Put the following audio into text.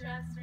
just